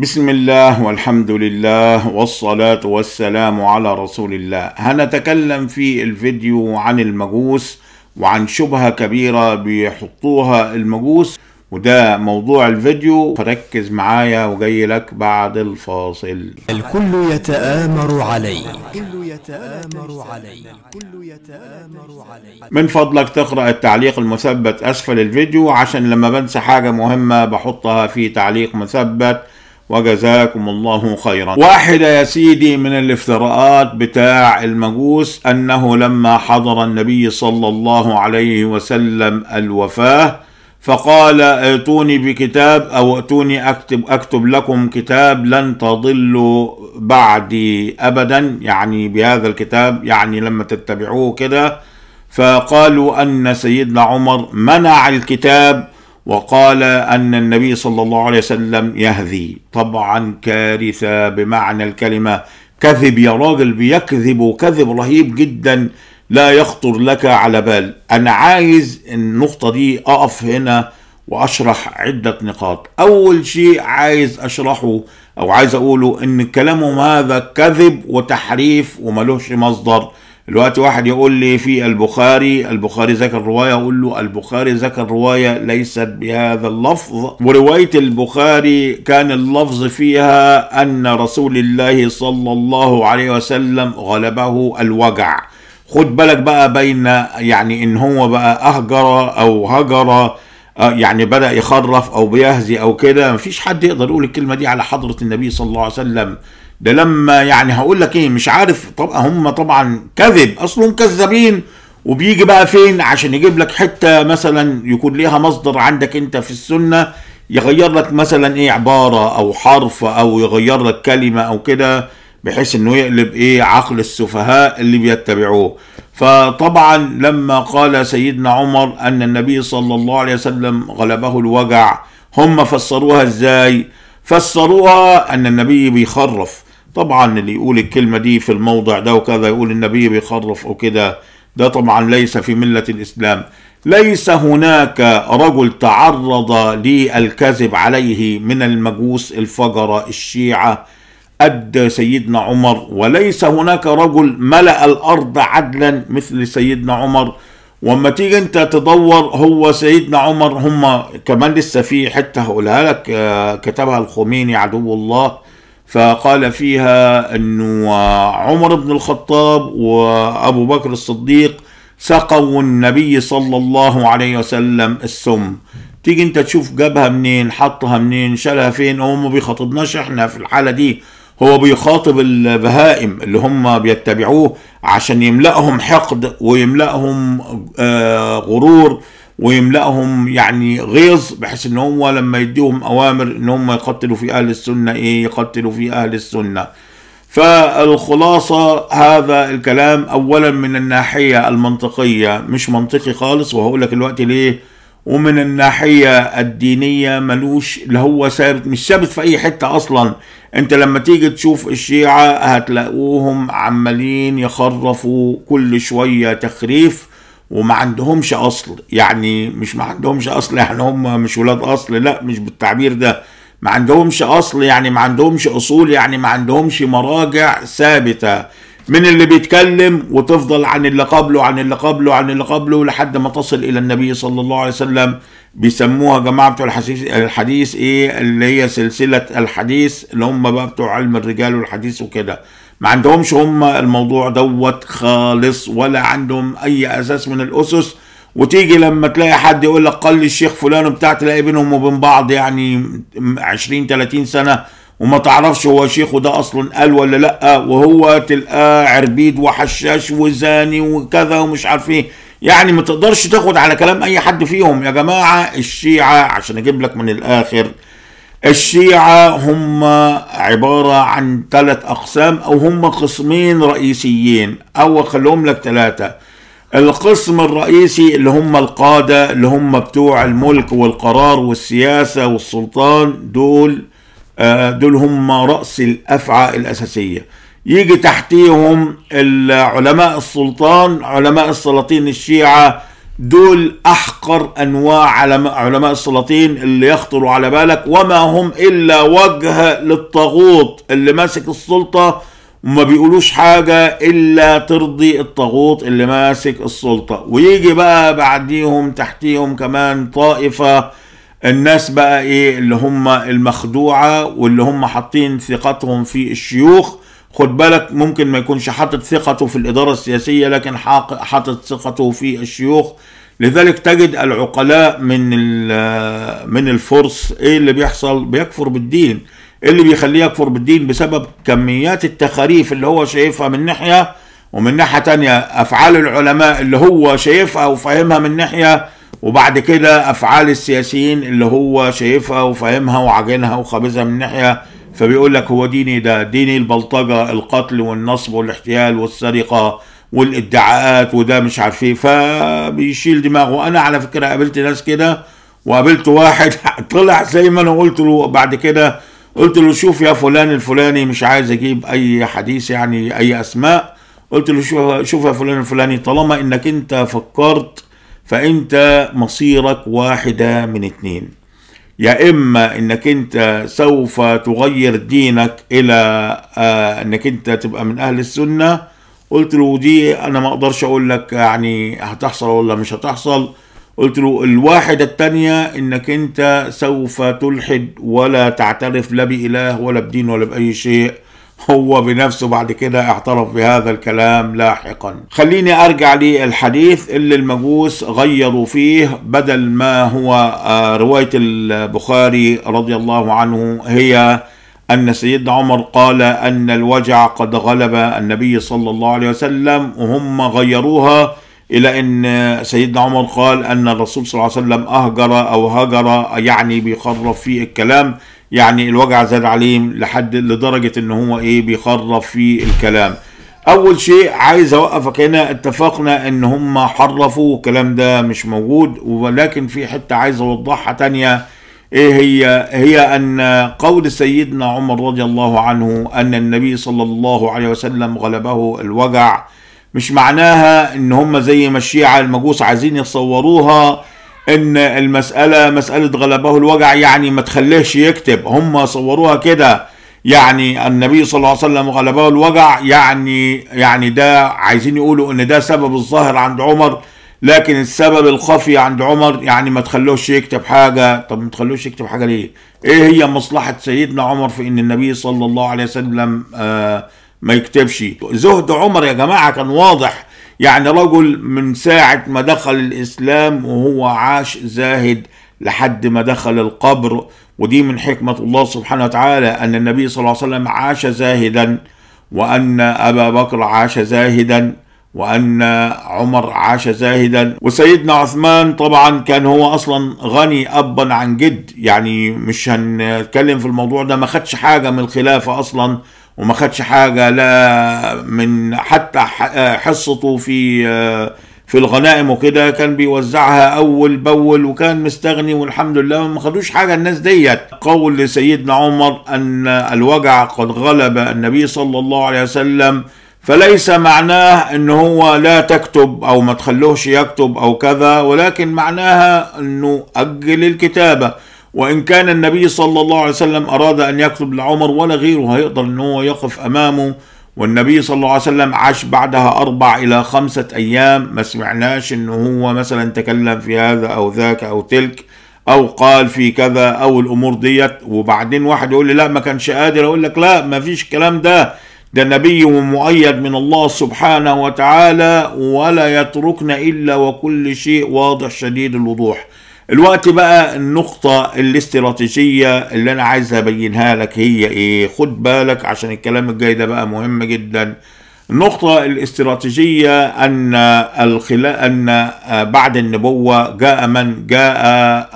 بسم الله والحمد لله والصلاة والسلام على رسول الله. هنتكلم في الفيديو عن المجوس وعن شبهة كبيرة بيحطوها المجوس وده موضوع الفيديو. فركز معايا وجاي لك بعد الفاصل. الكل يتآمر علي الكل يتآمر علي الكل يتآمر علي من فضلك تقرأ التعليق المثبت أسفل الفيديو عشان لما بنسى حاجة مهمة بحطها في تعليق مثبت. وجزاكم الله خيرا. واحدة يا سيدي من الافتراءات بتاع المجوس أنه لما حضر النبي صلى الله عليه وسلم الوفاة فقال ائتوني بكتاب أو ائتوني أكتب, أكتب لكم كتاب لن تضلوا بعدي أبدا يعني بهذا الكتاب يعني لما تتبعوه كده. فقالوا أن سيدنا عمر منع الكتاب وقال أن النبي صلى الله عليه وسلم يهذي. طبعا كارثة بمعنى الكلمة كذب يا راجل بيكذب كذب رهيب جدا لا يخطر لك على بال. أنا عايز النقطة دي أقف هنا وأشرح عدة نقاط. أول شيء عايز أشرحه أو عايز أقوله إن كلامهم هذا كذب وتحريف وملوش مصدر. دلوقتي واحد يقول لي في البخاري البخاري ذكر روايه أقول له البخاري ذكر روايه ليست بهذا اللفظ. ورواية البخاري كان اللفظ فيها أن رسول الله صلى الله عليه وسلم غلبه الوجع. خد بالك بقى بين يعني إن هو بقى أهجر أو هجر يعني بدأ يخرف أو بيهزي أو كده مفيش حد يقدر يقول الكلمة دي على حضرة النبي صلى الله عليه وسلم. ده لما يعني هقول لك إيه مش عارف. طبعا هم طبعا كذب أصلهم كذابين. وبيجي بقى فين؟ عشان يجيب لك حتة مثلا يكون ليها مصدر عندك أنت في السنة يغير لك مثلا إيه عبارة أو حرف أو يغير لك كلمة أو كده بحيث إنه يقلب إيه عقل السفهاء اللي بيتبعوه. فطبعا لما قال سيدنا عمر أن النبي صلى الله عليه وسلم غلبه الوجع هم فسروها إزاي؟ فسروها أن النبي بيخرف. طبعا اللي يقول الكلمة دي في الموضع ده وكذا يقول النبي بيخرف أو كده ده طبعا ليس في ملة الإسلام. ليس هناك رجل تعرض للكذب عليه من المجوس الفجرة الشيعة قد سيدنا عمر وليس هناك رجل ملأ الأرض عدلا مثل سيدنا عمر. واما تيجي انت تدور هو سيدنا عمر هم كمان لسه في حتة هقولها لك كتبها الخميني عدو الله. فقال فيها أنه عمر بن الخطاب وأبو بكر الصديق سقوا النبي صلى الله عليه وسلم السم. تيجي انت تشوف جابها منين حطها منين شالها فين هو ما بيخاطبناش إحنا في الحالة دي. هو بيخاطب البهائم اللي هم بيتبعوه عشان يملأهم حقد ويملأهم آه غرور. ويملأهم يعني غيظ بحيث إن هو لما يديهم أوامر إن هم يقتلوا في أهل السنة إيه يقتلوا في أهل السنة. فالخلاصة هذا الكلام اولا من الناحية المنطقية مش منطقي خالص وهقول لك دلوقتي ليه. ومن الناحية الدينية ملوش اللي هو ثابت مش ثابت في أي حتة أصلا. أنت لما تيجي تشوف الشيعة هتلاقوهم عمالين يخرفوا كل شوية تخريف. وما عندهمش أصل. يعني مش ما عندهمش أصل يعني هم مش ولاد أصل لا مش بالتعبير ده. ما عندهمش أصل يعني ما عندهمش أصول يعني ما عندهمش مراجع ثابتة. من اللي بيتكلم وتفضل عن اللي قبله عن اللي قبله عن اللي قبله لحد ما تصل إلى النبي صلى الله عليه وسلم. بيسموها جماعة بتوع الحديث الحديث إيه؟ اللي هي سلسلة الحديث اللي هم بقى بتوع علم الرجال والحديث وكده. ما عندهمش هم الموضوع دوت خالص ولا عندهم أي أساس من الأسس. وتيجي لما تلاقي حد يقول لك قال لي الشيخ فلان وبتاع تلاقي بينهم وبين بعض يعني 20 30 سنة وما تعرفش هو شيخ وده أصلا قال ولا لأ. وهو تلقاه عربيد وحشاش وزاني وكذا ومش عارف إيه. يعني ما تقدرش تاخد على كلام أي حد فيهم. يا جماعة الشيعة عشان أجيب لك من الآخر الشيعة هم عبارة عن ثلاث أقسام أو هم قسمين رئيسيين أو خليهم لك ثلاثة. القسم الرئيسي اللي هم القادة اللي هم بتوع الملك والقرار والسياسة والسلطان دول دول هم رأس الأفعى الأساسية. يجي تحتيهم علماء السلطان علماء السلاطين الشيعة دول أحقر أنواع علماء, السلاطين اللي يخطروا على بالك وما هم إلا وجه للطاغوت. اللي ماسك السلطة وما بيقولوش حاجة إلا ترضي الطاغوت اللي ماسك السلطة. ويجي بقى بعديهم تحتيهم كمان طائفة الناس بقى إيه اللي هم المخدوعة واللي هم حاطين ثقتهم في الشيوخ. خد بالك ممكن ما يكونش حاطط ثقته في الإدارة السياسية لكن حاطط ثقته في الشيوخ. لذلك تجد العقلاء من من الفرس إيه اللي بيحصل؟ بيكفر بالدين. اللي بيخليه يكفر بالدين؟ بسبب كميات التخاريف اللي هو شايفها من ناحية ومن ناحية تانية أفعال العلماء اللي هو شايفها وفاهمها من ناحية وبعد كده أفعال السياسيين اللي هو شايفها وفاهمها وعاجنها وخابزها من ناحية. فبيقول لك هو ديني ده ديني البلطجة القتل والنصب والاحتيال والسرقة والادعاءات وده مش عارف إيه. فبيشيل دماغه. وأنا على فكرة قابلت ناس كده وقابلت واحد طلع زي ما أنا قلت له بعد كده قلت له شوف يا فلان الفلاني مش عايز أجيب أي حديث يعني أي أسماء. قلت له شوف شوف يا فلان الفلاني طالما إنك أنت فكرت فأنت مصيرك واحدة من اتنين. يا إما إنك أنت سوف تغير دينك إلى آه إنك أنت تبقى من أهل السنة. قلت له دي أنا ما أقدرش أقول لك يعني هتحصل ولا مش هتحصل. قلت له الواحدة التانية إنك أنت سوف تلحد ولا تعترف لا بإله ولا بدين ولا بأي شيء. هو بنفسه بعد كده اعترف بهذا الكلام لاحقا. خليني أرجع للحديث اللي المجوس غيروا فيه بدل ما هو رواية البخاري رضي الله عنه هي أن سيدنا عمر قال أن الوجع قد غلب النبي صلى الله عليه وسلم وهم غيروها إلى أن سيدنا عمر قال أن الرسول صلى الله عليه وسلم أهجر أو هجر يعني بيخرف في الكلام. يعني الوجع زاد عليه لحد لدرجة أن هو إيه بيخرف في الكلام. أول شيء عايز أوقفك هنا اتفقنا أن هم حرفوا الكلام ده مش موجود ولكن في حتة عايز أوضحها تانية. إيه هي؟ هي أن قول سيدنا عمر رضي الله عنه أن النبي صلى الله عليه وسلم غلبه الوجع مش معناها إن هم زي ما الشيعة المجوس عايزين يصوروها إن المسألة مسألة غلبه الوجع يعني ما تخليهش يكتب. هم صوروها كده. يعني النبي صلى الله عليه وسلم غلبه الوجع يعني يعني ده عايزين يقولوا إن ده سبب الظاهر عند عمر لكن السبب الخفي عند عمر يعني ما تخلوش يكتب حاجة. طب ما تخلوش يكتب حاجة ليه؟ إيه هي مصلحة سيدنا عمر في إن النبي صلى الله عليه وسلم آه ما يكتبش؟ زهد عمر يا جماعة كان واضح يعني رجل من ساعة ما دخل الإسلام وهو عاش زاهد لحد ما دخل القبر ودي من حكمة الله سبحانه وتعالى أن النبي صلى الله عليه وسلم عاش زاهدا وأن أبا بكر عاش زاهدا وأن عمر عاش زاهدا وسيدنا عثمان طبعا كان هو أصلا غني أبا عن جد يعني مش هنتكلم في الموضوع ده ما خدش حاجة من الخلافة أصلا. وما خدش حاجة لا من حتى حصته في في الغنائم وكده كان بيوزعها أول بأول وكان مستغني والحمد لله. ما خدوش حاجة الناس ديت. قول لسيدنا عمر أن الوجع قد غلب النبي صلى الله عليه وسلم فليس معناه إن هو لا تكتب أو ما تخلوهش يكتب أو كذا ولكن معناها إنه أجل الكتابة. وإن كان النبي صلى الله عليه وسلم أراد أن يكتب لعمر ولا غيره هيقدر ان هو يقف أمامه. والنبي صلى الله عليه وسلم عاش بعدها أربع إلى خمسة أيام. ما سمعناش انه هو مثلا تكلم في هذا أو ذاك أو تلك أو قال في كذا أو الأمور ديت. وبعدين واحد يقول لي لا ما كانش قادر. أقول لك لا ما فيش الكلام ده. ده نبي مؤيد من الله سبحانه وتعالى ولا يتركنا إلا وكل شيء واضح شديد الوضوح. الوقت بقى النقطة الاستراتيجية اللي أنا عايز أبينها لك هي إيه؟ خد بالك عشان الكلام الجاي ده بقى مهم جدا. النقطة الاستراتيجية أن الخلا أن بعد النبوة جاء من جاء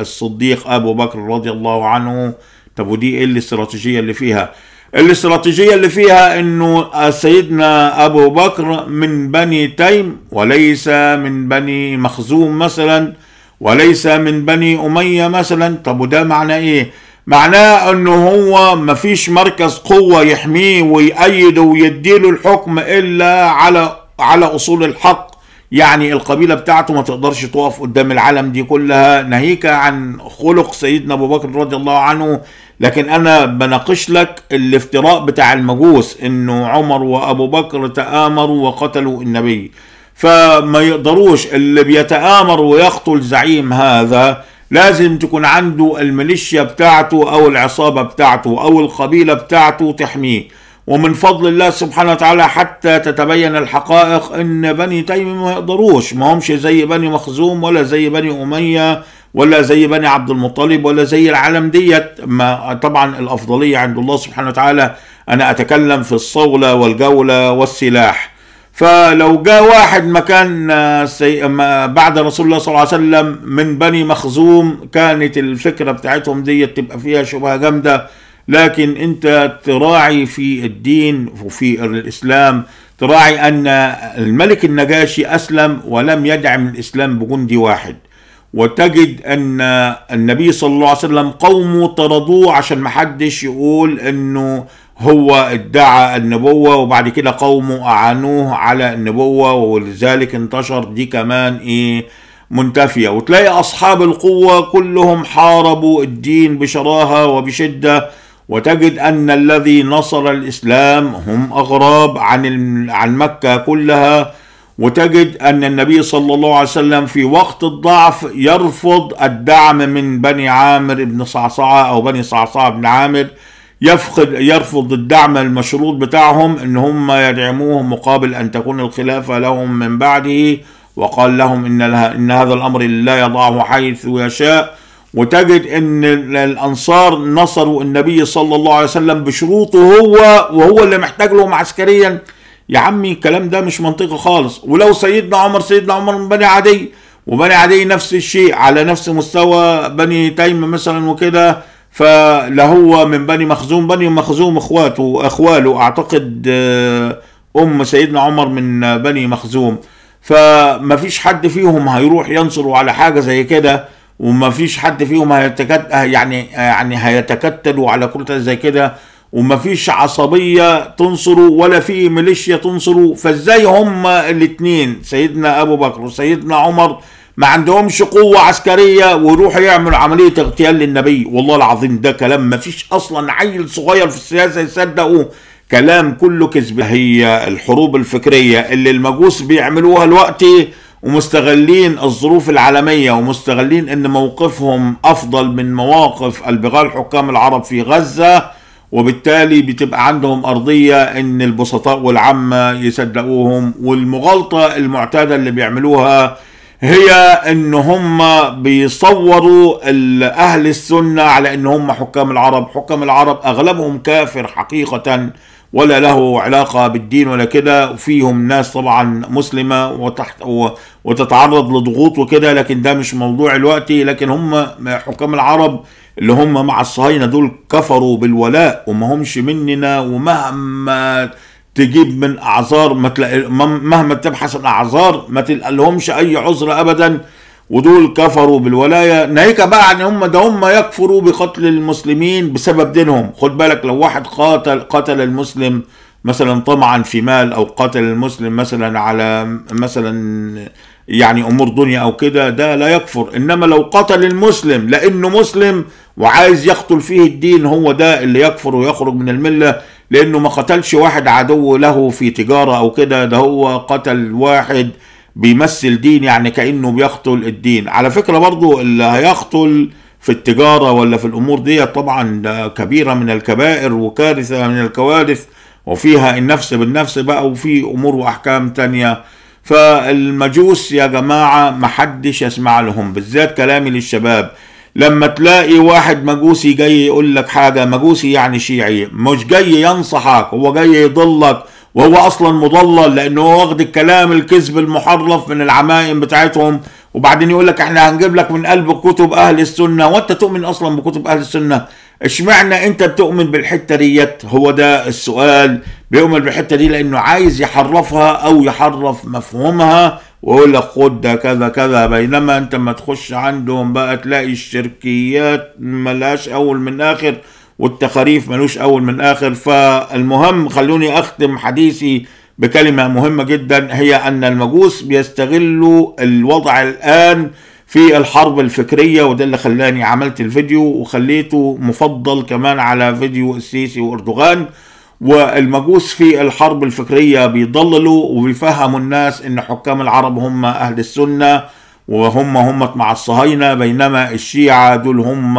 الصديق أبو بكر رضي الله عنه طب ودي إيه الاستراتيجية اللي فيها؟ الاستراتيجية اللي فيها إنه سيدنا أبو بكر من بني تيم وليس من بني مخزوم مثلا وليس من بني أمية مثلا. طب وده معناه إيه؟ معناه إنه هو مفيش مركز قوة يحميه ويأيده ويديله الحكم إلا على على أصول الحق. يعني القبيلة بتاعته ما تقدرش تقف قدام العالم دي كلها. ناهيك عن خلق سيدنا أبو بكر رضي الله عنه. لكن أنا بناقش لك الافتراء بتاع المجوس إنه عمر وأبو بكر تآمروا وقتلوا النبي. فما يقدروش اللي بيتآمر ويقتل زعيم هذا لازم تكون عنده الميليشيا بتاعته أو العصابة بتاعته أو القبيلة بتاعته تحميه. ومن فضل الله سبحانه وتعالى حتى تتبين الحقائق إن بني تيم ما يقدروش. ما همش زي بني مخزوم ولا زي بني أمية ولا زي بني عبد المطلب ولا زي العالم ديت. ما طبعا الأفضلية عند الله سبحانه وتعالى. أنا أتكلم في الصولة والجولة والسلاح. فلو جاء واحد مكان سي... بعد رسول الله صلى الله عليه وسلم من بني مخزوم كانت الفكرة بتاعتهم ديت تبقى فيها شبهة جامدة لكن انت تراعي في الدين وفي الإسلام تراعي أن الملك النجاشي أسلم ولم يدعم الإسلام بجندي واحد. وتجد أن النبي صلى الله عليه وسلم قومه طردوه عشان محدش يقول إنه هو ادعى النبوة وبعد كده قومه أعانوه على النبوة ولذلك انتشر دي كمان إيه منتفية. وتلاقي أصحاب القوة كلهم حاربوا الدين بشراهة وبشدة وتجد أن الذي نصر الإسلام هم أغراب عن عن مكة كلها. وتجد أن النبي صلى الله عليه وسلم في وقت الضعف يرفض الدعم من بني عامر بن صعصعة أو بني صعصعة بن عامر. يفقد يرفض الدعم المشروط بتاعهم إن هم يدعموه مقابل أن تكون الخلافة لهم من بعده وقال لهم إن إن هذا الأمر لا يضعه حيث يشاء. وتجد إن الأنصار نصروا النبي صلى الله عليه وسلم بشروطه هو وهو اللي محتاج لهم عسكريا. يا عمي الكلام ده مش منطقي خالص. ولو سيدنا عمر سيدنا عمر من بني عدي وبني عدي نفس الشيء على نفس مستوى بني تيم مثلا وكده فلا هو من بني مخزوم. بني مخزوم اخواته اخواله اعتقد ام سيدنا عمر من بني مخزوم. فما فيش حد فيهم هيروح ينصروا على حاجة زي كده وما فيش حد فيهم هيتكت يعني يعني هيتكتلوا على كل زي كده. وما فيش عصبية تنصروا ولا في ميليشيا تنصروا فازاي هما الاتنين؟ سيدنا أبو بكر وسيدنا عمر ما عندهمش قوة عسكرية ويروحوا يعملوا عملية اغتيال للنبي. والله العظيم ده كلام ما فيش أصلا عيل صغير في السياسة يصدقه. كلام كله كذب. هي الحروب الفكرية اللي المجوس بيعملوها دلوقتي ومستغلين الظروف العالمية ومستغلين إن موقفهم أفضل من مواقف البغال حكام العرب في غزة. وبالتالي بتبقى عندهم أرضية إن البسطاء والعامة يصدقوهم. والمغالطة المعتادة اللي بيعملوها هي إن هم بيصوروا أهل السنة على إن هم حكام العرب. حكام العرب أغلبهم كافر حقيقة ولا له علاقة بالدين ولا كده. وفيهم ناس طبعا مسلمة وتحت وتتعرض لضغوط وكده لكن ده مش موضوع الوقت. لكن هم حكام العرب اللي هم مع الصهاينة دول كفروا بالولاء وما همش مننا ومهما تجيب من أعذار ما تلاقي مهما تبحث عن أعذار ما تلقى لهمش أي عذر ابدا ودول كفروا بالولاية. ناهيك بقى ان هم ده هم يكفروا بقتل المسلمين بسبب دينهم. خد بالك لو واحد قاتل قتل المسلم مثلا طمعا في مال أو قتل المسلم مثلا على مثلا يعني أمور دنيا أو كده ده لا يكفر. إنما لو قتل المسلم لأنه مسلم وعايز يقتل فيه الدين هو ده اللي يكفر ويخرج من الملة. لأنه ما قتلش واحد عدو له في تجارة أو كده ده هو قتل واحد بيمثل دين يعني كأنه بيقتل الدين. على فكرة برضو اللي هيقتل في التجارة ولا في الأمور دي طبعا ده كبيرة من الكبائر وكارثة من الكوارث وفيها النفس بالنفس بقى وفي أمور وأحكام تانية. فالمجوس يا جماعة محدش يسمع لهم بالذات كلامي للشباب. لما تلاقي واحد مجوسي جاي يقول لك حاجة مجوسي يعني شيعي مش جاي ينصحك هو جاي يضلك وهو أصلا مضلل لأنه هو واخد الكلام الكذب المحرف من العمائم بتاعتهم وبعدين يقول لك إحنا هنجيب لك من قلب كتب أهل السنة وأنت تؤمن أصلا بكتب أهل السنة. إشمعنى أنت بتؤمن بالحتة ديت؟ هو ده السؤال بيؤمن بالحتة دي لأنه عايز يحرفها أو يحرف مفهومها ويقول لك خد ده كذا كذا بينما انت ما تخش عندهم بقى تلاقي الشركيات ملهاش أول من آخر والتخاريف ملوش أول من آخر. فالمهم خلوني أختم حديثي بكلمة مهمة جدا هي أن المجوس بيستغلوا الوضع الآن في الحرب الفكرية وده اللي خلاني عملت الفيديو وخليته مفضل كمان على فيديو السيسي وأردوغان. والمجوس في الحرب الفكرية بيضللوا وبيفهموا الناس إن حكام العرب هم أهل السنة وهم هم مع الصهاينة بينما الشيعة دول هم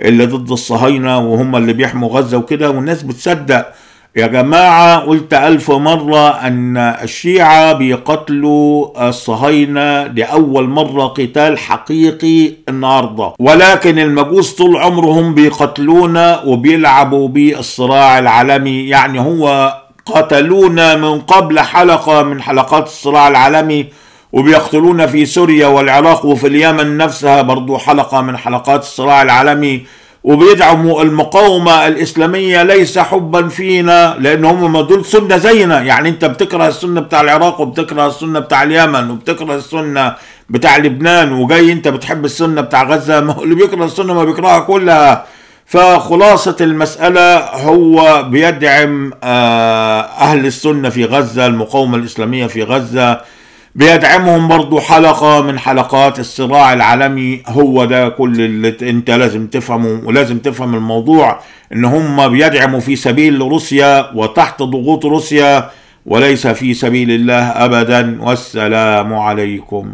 اللي ضد الصهاينة وهم اللي بيحموا غزة وكده. والناس بتصدق يا جماعة قلت ألف مرة أن الشيعة بيقتلوا الصهاينة لأول مرة قتال حقيقي النهاردة. ولكن المجوس طول عمرهم بيقتلونا وبيلعبوا بالصراع العالمي. يعني هو قتلونا من قبل حلقة من حلقات الصراع العالمي وبيقتلونا في سوريا والعراق وفي اليمن نفسها برضو حلقة من حلقات الصراع العالمي. وبيدعموا المقاومة الإسلامية ليس حبا فينا لأن هم دول سنة زينا. يعني أنت بتكره السنة بتاع العراق وبتكره السنة بتاع اليمن وبتكره السنة بتاع لبنان وجاي أنت بتحب السنة بتاع غزة. ما هو اللي بيكره السنة ما بيكرهها كلها. فخلاصة المسألة هو بيدعم أهل السنة في غزة المقاومة الإسلامية في غزة. بيدعمهم برضو حلقة من حلقات الصراع العالمي. هو ده كل اللي انت لازم تفهمه ولازم تفهم الموضوع ان هم بيدعموا في سبيل روسيا وتحت ضغوط روسيا وليس في سبيل الله ابدا. والسلام عليكم.